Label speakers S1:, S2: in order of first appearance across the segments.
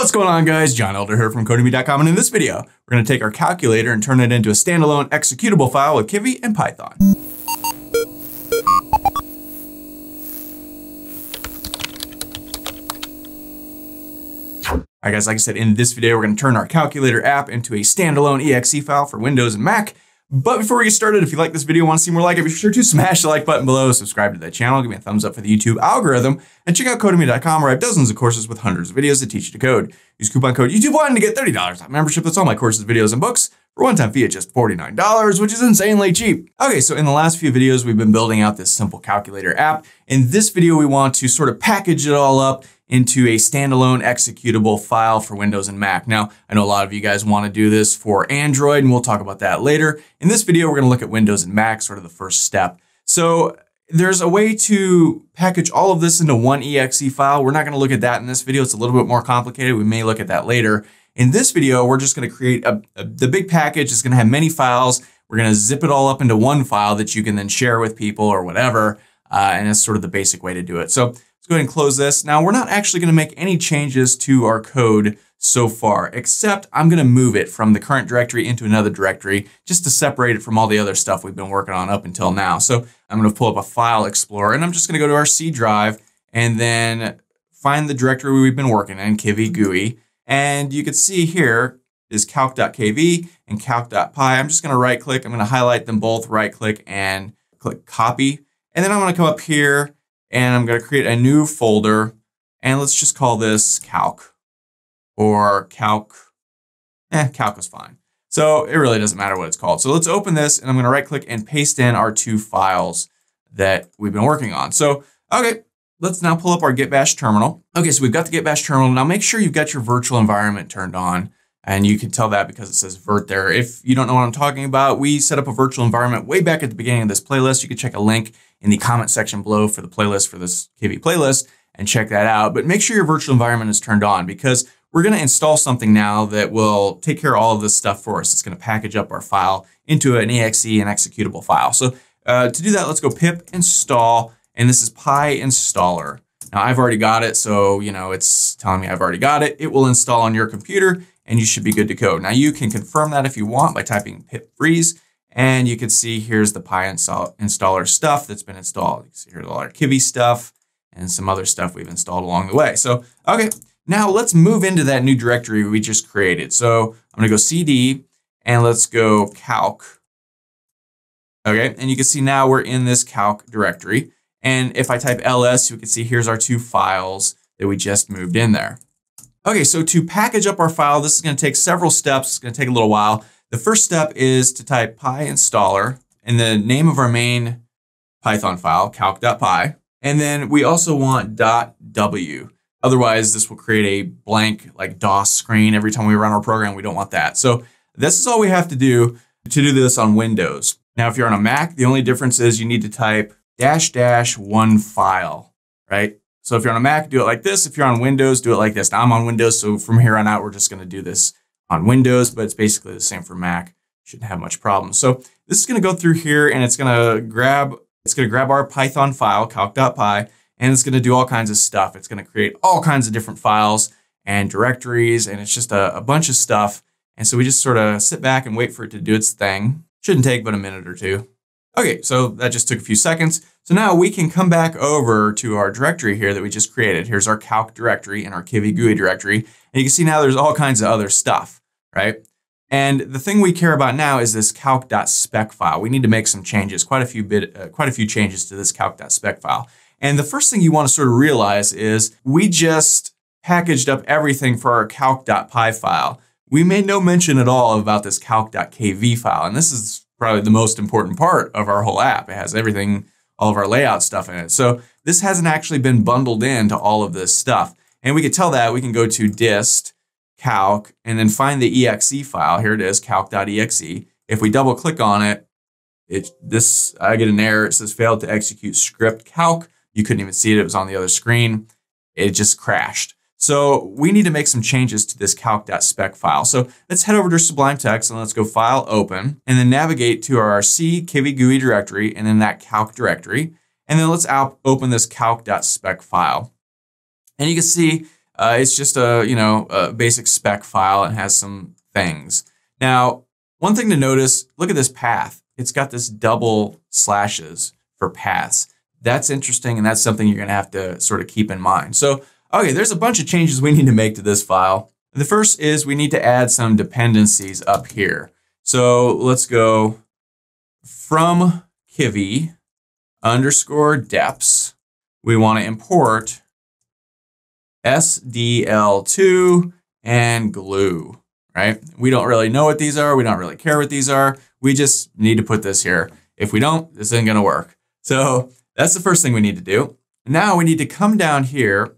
S1: What's going on guys? John Elder here from Codemy.com and in this video, we're going to take our calculator and turn it into a standalone executable file with Kivy and Python. Alright guys, like I said, in this video, we're going to turn our calculator app into a standalone exe file for Windows and Mac. But before we get started, if you like this video and want to see more like it, be sure to smash the like button below, subscribe to the channel, give me a thumbs up for the YouTube algorithm, and check out Codemy.com where I have dozens of courses with hundreds of videos that teach you to code. Use coupon code YouTube1 to get $30 off membership. That's all my courses, videos, and books for one-time fee at just $49, which is insanely cheap. Okay, so in the last few videos, we've been building out this simple calculator app. In this video, we want to sort of package it all up into a standalone executable file for Windows and Mac. Now, I know a lot of you guys want to do this for Android, and we'll talk about that later. In this video, we're going to look at Windows and Mac, sort of the first step. So there's a way to package all of this into one exe file. We're not going to look at that in this video. It's a little bit more complicated. We may look at that later. In this video, we're just going to create a, a, the big package. It's going to have many files. We're going to zip it all up into one file that you can then share with people or whatever. Uh, and that's sort of the basic way to do it. So go ahead and close this. Now we're not actually gonna make any changes to our code so far, except I'm gonna move it from the current directory into another directory just to separate it from all the other stuff we've been working on up until now. So I'm gonna pull up a file explorer and I'm just gonna go to our C drive and then find the directory we've been working in, Kivy GUI. And you can see here is calc.kv and calc.py. I'm just gonna right click, I'm gonna highlight them both, right click and click copy. And then I'm gonna come up here and I'm going to create a new folder and let's just call this calc or calc. Eh, calc is fine. So it really doesn't matter what it's called. So let's open this and I'm going to right click and paste in our two files that we've been working on. So, okay, let's now pull up our Git Bash terminal. Okay, so we've got the Git Bash terminal. Now make sure you've got your virtual environment turned on. And you can tell that because it says vert there. If you don't know what I'm talking about, we set up a virtual environment way back at the beginning of this playlist. You can check a link in the comment section below for the playlist for this Kivy playlist and check that out. But make sure your virtual environment is turned on because we're going to install something now that will take care of all of this stuff for us. It's going to package up our file into an exe and executable file. So uh, to do that, let's go pip install, and this is PyInstaller. Now I've already got it, so you know it's telling me I've already got it. It will install on your computer, and you should be good to go. Now you can confirm that if you want by typing pip freeze, and you can see here's the PyInstaller stuff that's been installed. You can see here's a lot of Kivy stuff and some other stuff we've installed along the way. So, okay, now let's move into that new directory we just created. So I'm gonna go cd and let's go calc. Okay, and you can see now we're in this calc directory. And if I type ls, you can see here's our two files that we just moved in there. Okay, so to package up our file, this is gonna take several steps. It's gonna take a little while. The first step is to type PyInstaller in the name of our main Python file, calc.py. And then we also want .w. Otherwise, this will create a blank like DOS screen every time we run our program. We don't want that. So this is all we have to do to do this on Windows. Now, if you're on a Mac, the only difference is you need to type dash dash one file, right? So if you're on a Mac, do it like this. If you're on Windows, do it like this. Now I'm on Windows, so from here on out, we're just going to do this on Windows, but it's basically the same for Mac. Shouldn't have much problem. So this is going to go through here and it's going to grab it's going to grab our Python file, calc.py, and it's going to do all kinds of stuff. It's going to create all kinds of different files and directories, and it's just a, a bunch of stuff. And so we just sort of sit back and wait for it to do its thing. Shouldn't take but a minute or two. Okay, so that just took a few seconds. So now we can come back over to our directory here that we just created. Here's our calc directory and our Kivy GUI directory. And you can see now there's all kinds of other stuff, right? And the thing we care about now is this calc.spec file. We need to make some changes, quite a few bit, uh, quite a few changes to this calc.spec file. And the first thing you want to sort of realize is we just packaged up everything for our calc.py file. We made no mention at all about this calc.kv file. And this is probably the most important part of our whole app. It has everything, all of our layout stuff in it. So this hasn't actually been bundled into all of this stuff. And we could tell that we can go to dist, calc, and then find the exe file. Here it is, calc.exe. If we double click on it, it this I get an error. It says failed to execute script calc. You couldn't even see it. It was on the other screen. It just crashed. So we need to make some changes to this calc.spec file. So let's head over to Sublime Text and let's go File, Open, and then navigate to our C Kivy GUI directory and then that calc directory. And then let's open this calc.spec file. And you can see Uh, it's just a, you know, a basic spec file and has some things. Now, one thing to notice, look at this path. It's got this double slashes for paths. That's interesting, and that's something you're gonna have to sort of keep in mind. So, okay, there's a bunch of changes we need to make to this file. The first is we need to add some dependencies up here. So let's go from Kivy underscore deps. We want to import SDL2 and glew, right? We don't really know what these are. We don't really care what these are. We just need to put this here. If we don't, this isn't going to work. So that's the first thing we need to do. Now we need to come down here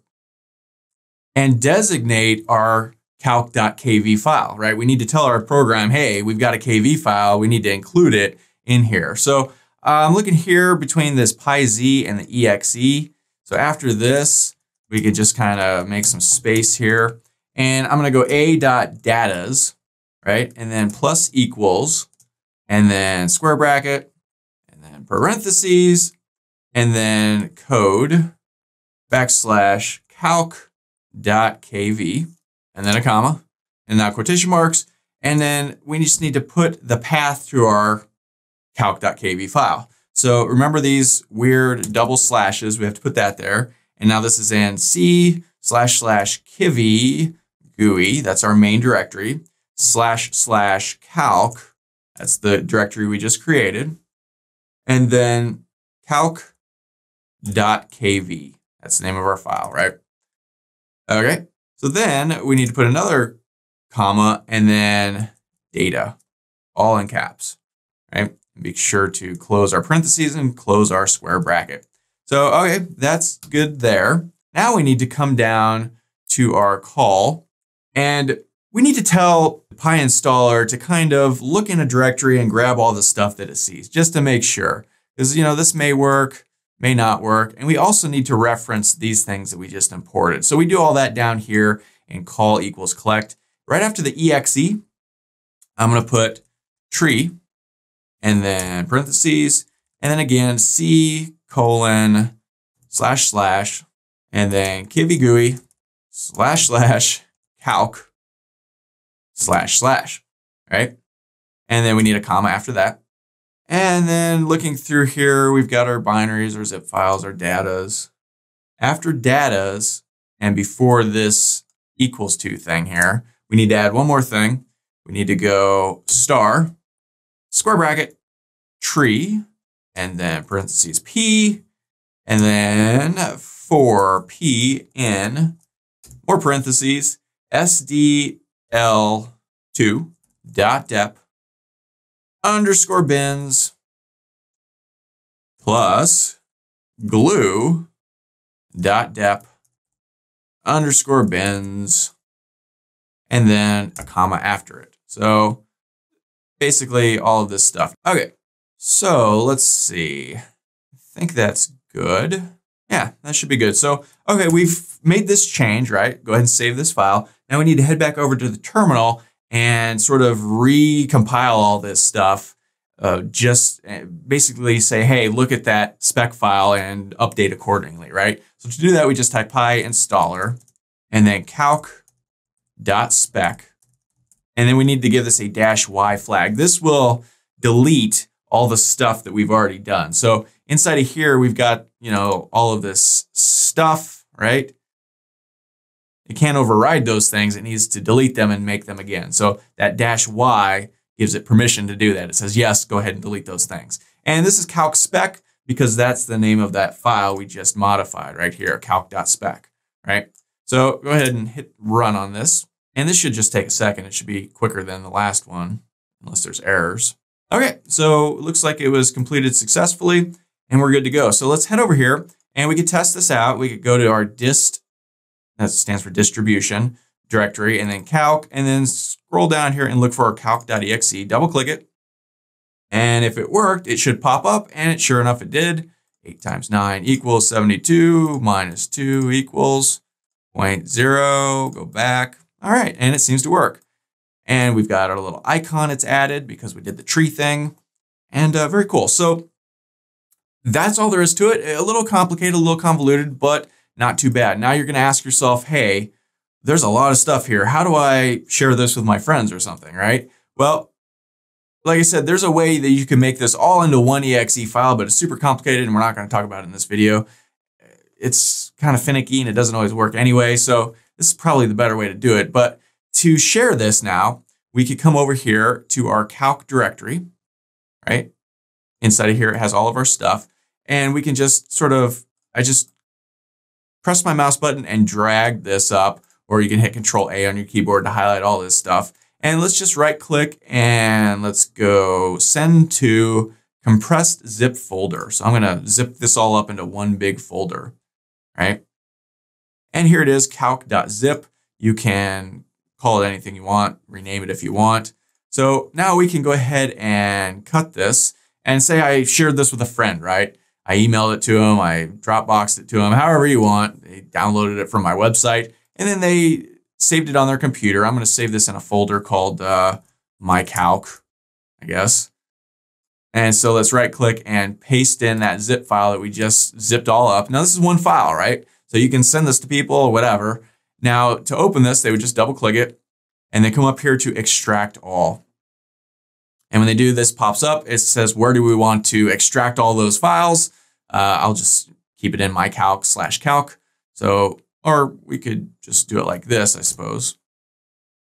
S1: and designate our calc.kv file, right? We need to tell our program, hey, we've got a KV file. We need to include it in here. So uh, I'm looking here between this PyZ and the exe. So after this, we could just kind of make some space here. And I'm going to go a dot datas, right? And then plus equals, and then square bracket, and then parentheses, and then code backslash calc dot kv, and then a comma, and now quotation marks. And then we just need to put the path to our calc.kv file. So remember these weird double slashes, we have to put that there. And now this is in C slash slash Kivy GUI, that's our main directory, slash slash calc, that's the directory we just created. And then calc.kv, that's the name of our file, right? Okay, so then we need to put another comma and then data, all in caps, right? Make sure to close our parentheses and close our square bracket. So, okay, that's good there. Now we need to come down to our call and we need to tell the PyInstaller to kind of look in a directory and grab all the stuff that it sees just to make sure. Because, you know, this may work, may not work. And we also need to reference these things that we just imported. So we do all that down here in call equals collect. Right after the exe, I'm going to put tree and then parentheses, and then again, C colon slash slash, and then Kivy GUI slash slash calc slash slash, right? And then we need a comma after that. And then looking through here, we've got our binaries, our zip files, our datas. After datas, and before this equals to thing here, we need to add one more thing. We need to go star, square bracket, tree, and then parentheses P, and then for P in more parentheses SDL2 dot dep underscore bins plus glew dot dep underscore bins and then a comma after it. So basically all of this stuff. Okay, so let's see. I think that's good. Yeah, that should be good. So, okay, we've made this change, right? Go ahead and save this file. Now we need to head back over to the terminal and sort of recompile all this stuff. Uh, just eh, basically say, hey, look at that spec file and update accordingly, right? So to do that, we just type PyInstaller and then calc.spec. And then we need to give this a dash Y flag. This will delete all the stuff that we've already done. So inside of here, we've got, you know, all of this stuff, right? It can't override those things. It needs to delete them and make them again. So that dash Y gives it permission to do that. It says, yes, go ahead and delete those things. And this is calc spec because that's the name of that file we just modified right here, calc.spec, right? So go ahead and hit run on this. And this should just take a second. It should be quicker than the last one, unless there's errors. Okay, so it looks like it was completed successfully and we're good to go. So let's head over here and we could test this out. We could go to our dist, that stands for distribution directory, and then calc, and then scroll down here and look for our calc.exe, double click it. And if it worked, it should pop up, and it, sure enough, it did. 8 times 9 equals 72, minus 2 equals 0.0, go back. All right, and it seems to work. And we've got our little icon it's added because we did the tree thing. And uh, very cool. So that's all there is to it. A little complicated, a little convoluted, but not too bad. Now you're going to ask yourself, hey, there's a lot of stuff here. How do I share this with my friends or something, right? Well, like I said, there's a way that you can make this all into one exe file, but it's super complicated and we're not going to talk about it in this video. It's kind of finicky and it doesn't always work anyway. So this is probably the better way to do it. But to share this now, we could come over here to our calc directory, right? Inside of here, it has all of our stuff. And we can just sort of, I just press my mouse button and drag this up, or you can hit control A on your keyboard to highlight all this stuff. And let's just right click and let's go send to compressed zip folder. So I'm gonna zip this all up into one big folder, right? And here it is, calc.zip. You can call it anything you want, rename it if you want. So now we can go ahead and cut this and say I shared this with a friend, right? I emailed it to them, I Dropboxed it to them, however you want. They downloaded it from my website and then they saved it on their computer. I'm going to save this in a folder called uh, My Calc, I guess. And so let's right click and paste in that zip file that we just zipped all up. Now this is one file, right? So you can send this to people or whatever. Now to open this, they would just double click it and they come up here to extract all. And when they do this pops up, it says, where do we want to extract all those files? Uh, I'll just keep it in my calc slash calc. So or we could just do it like this, I suppose.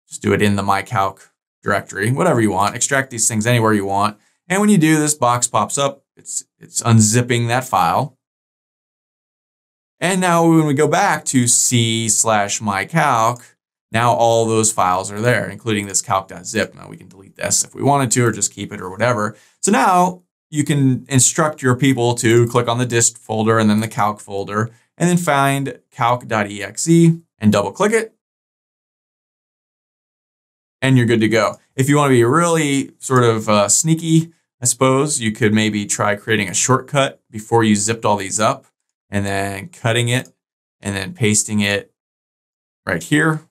S1: Just do it in the my calc directory, whatever you want. Extract these things anywhere you want. And when you do, this box pops up. It's, it's unzipping that file. And now when we go back to C slash mycalc, now all those files are there, including this calc.zip. Now we can delete this if we wanted to, or just keep it or whatever. So now you can instruct your people to click on the dist folder and then the calc folder and then find calc.exe and double click it. And you're good to go. If you want to be really sort of uh, sneaky, I suppose you could maybe try creating a shortcut before you zipped all these up and then cutting it and then pasting it right here.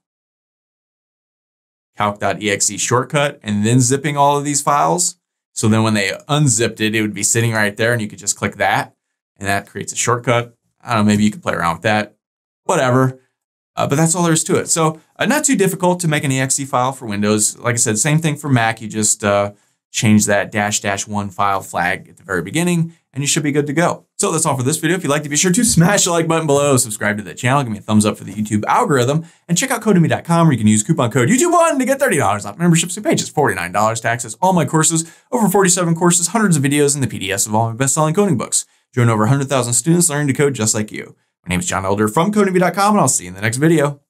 S1: Calc.exe shortcut and then zipping all of these files. So then when they unzipped it, it would be sitting right there and you could just click that and that creates a shortcut. I don't know, maybe you could play around with that, whatever. Uh, but that's all there is to it. So uh, not too difficult to make an exe file for Windows. Like I said, same thing for Mac. You just uh, change that dash dash one file flag at the very beginning and you should be good to go. So that's all for this video. If you liked it, be sure to smash the like button below, subscribe to the channel, give me a thumbs up for the YouTube algorithm, and check out codemy.com where you can use coupon code YouTube1 to get $30 off memberships to pages, $49 to access all my courses, over 47 courses, hundreds of videos, and the PDFs of all my best-selling coding books. Join over 100,000 students learning to code just like you. My name is John Elder from Codemy.com, and I'll see you in the next video.